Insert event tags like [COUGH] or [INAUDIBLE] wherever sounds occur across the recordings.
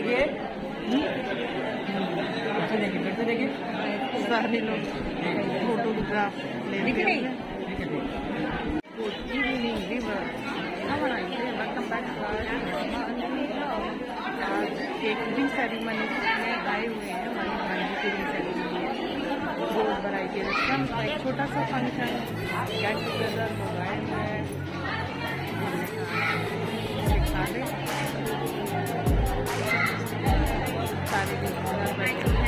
देखिए। देखिए फिर से देखिए सारे लोग फोटोग्राफ लेते हैं गुड इवनिंग रिवर आज एक रिंग सेरेमनी में आए हुए हैं हमारी की रिंग सेरेमनी बहुत वैरायटी रेस्टोरेंट का एक छोटा सा फ़ंक्शन गेट टुगेदर हुए हैं रिश्तेदार बैठे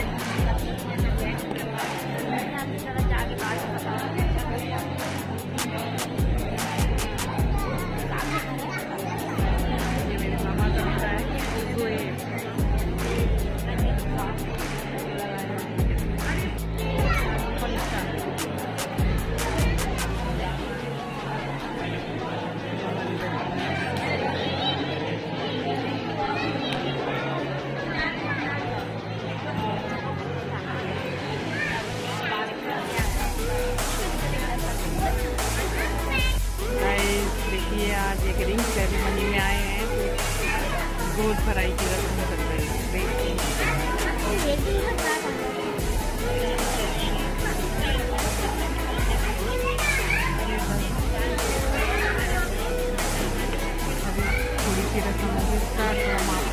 रिंग सेरेमनी में आए हैं। गोद भराई की रस्म चल रही है। अभी थोड़ी सी रस्म होगी स्टार्ट तो हम आपको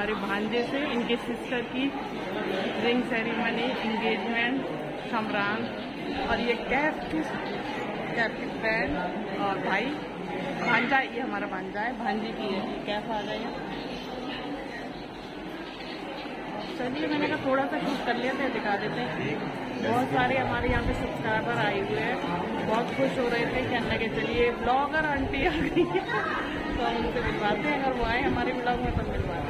हमारे भांजे से, इनके सिस्टर की रिंग सेरेमनी इंगेजमेंट शमरान और ये कैफ की कैफ की फ्रेंड और भाई, भांजा, ये हमारा भांजा है, भांजी की है कैफ आ गया चलिए, मैंने कहा थोड़ा सा शूट कर लेते हैं दिखा देते हैं। बहुत सारे हमारे यहाँ पे सब्सक्राइबर आए हुए हैं। बहुत खुश हो रहे थे, कहने लगे, चलिए ब्लॉगर आंटी आ गई है। [LAUGHS] तो हम उनसे मिलवाते हैं, अगर वो आए हमारे ब्लॉग में तो मिलवाते हैं।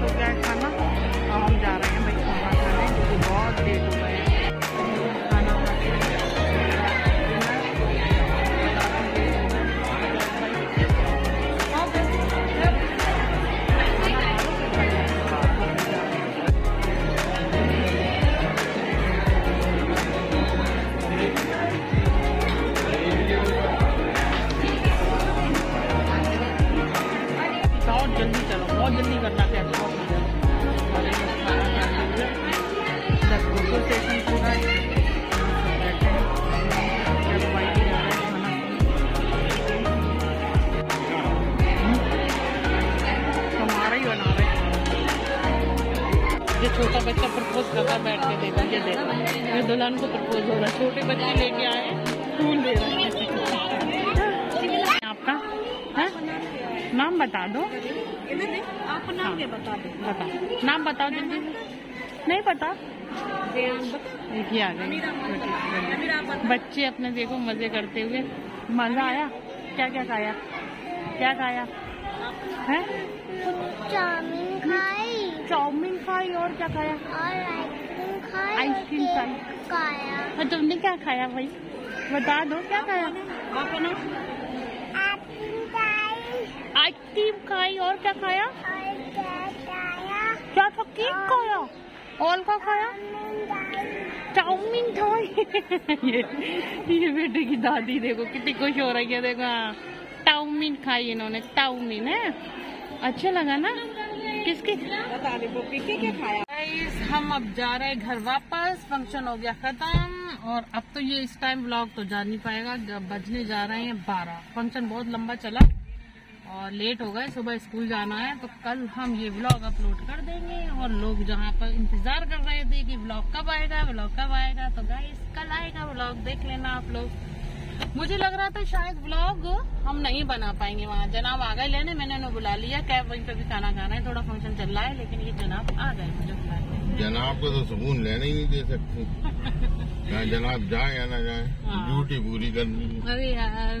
हो गया है खाना, और हम जा रहे हैं भाई खाना खाने क्योंकि बहुत गए हैं बैठ के देखो ये देखो ये दुल्हन को प्रपोज हो रहा है। छोटे बच्चे लेके आए फूल दे रहे हैं। आपका? है? नाम बता दो। आप नाम क्या बता। दो बता नाम बताओ जल्दी नहीं पता। देखिए आ गई। बच्चे अपने देखो मज़े करते हुए। मज़ा आया? क्या क्या खाया? क्या खाया? है? चाउमीन खाई। चाउमीन खाई और क्या खाया? और आइसक्रीम खाया। और तुमने क्या खाया भाई? बता दो क्या खाया? आपने आइसक्रीम खाई। और क्या खाया? क्या था? केक खाया? और क्या खाया? चाउमीन खाई। [LAUGHS] ये ये बेटे की दादी देखो कितनी खुश हो रही है देखो हाँ। चाउमीन खाई इन्होंने चाउमीन है। अच्छा लगा ना? किसकी? बता दे पप्पी क्या क्या खाया। Guys, हम अब जा रहे हैं घर वापस। फ़ंक्शन हो गया खत्म। और अब तो ये इस टाइम ब्लॉग तो जा नहीं पाएगा। बजने जा रहे हैं बारह। फ़ंक्शन बहुत लंबा चला और लेट हो गए। सुबह स्कूल जाना है। तो कल हम ये ब्लॉग अपलोड कर देंगे। और लोग जहाँ पर इंतज़ार कर रहे थे कि ब्लॉग कब आएगा ब्लॉग कब आएगा। तो गाइस कल आएगा ब्लॉग देख लेना आप लोग। मुझे लग रहा था शायद ब्लॉग हम नहीं बना पाएँगे वहाँ। जनाब आ गए लेने मैंने उन्हें बुला लिया। कैब वहीं पे भी खाना खाना है थोड़ा फ़ंक्शन चल रहा है लेकिन ये जनाब आ गए मुझे बुलाने जनाब को तो सुकून लेने ही नहीं दे सकती। [LAUGHS] जनाब जाए या ना जाए हाँ। ड्यूटी पूरी करनी है। अरे यार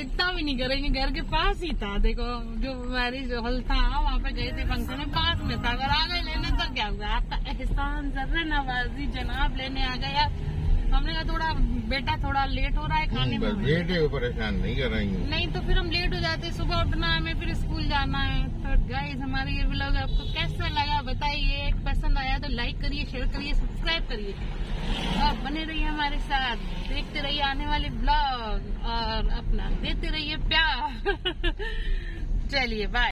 इतना भी नहीं करेंगे घर के पास ही था। देखो जो मैरिज हॉल था वहाँ पे गए थे फ़ंक्शन में पास में था। अगर आ गए लेने तो क्या हुआ? आपका एहसान जर्र नवाजी जनाब लेने आ गया हमने कहा थोड़ा बेटा थोड़ा लेट हो रहा है खाने बस में बेटे को परेशान नहीं कराएँगे नहीं तो फिर हम लेट हो जाते सुबह उठना है हमें फिर स्कूल जाना है। तो गाइस हमारे ये ब्लॉग आपको कैसा लगा बताइए। पसंद आया तो लाइक करिए शेयर करिए सब्सक्राइब करिए। और बने रहिए हमारे साथ। देखते रहिए आने वाले ब्लॉग और अपना। देते रहिए प्यार। [LAUGHS] चलिए बाय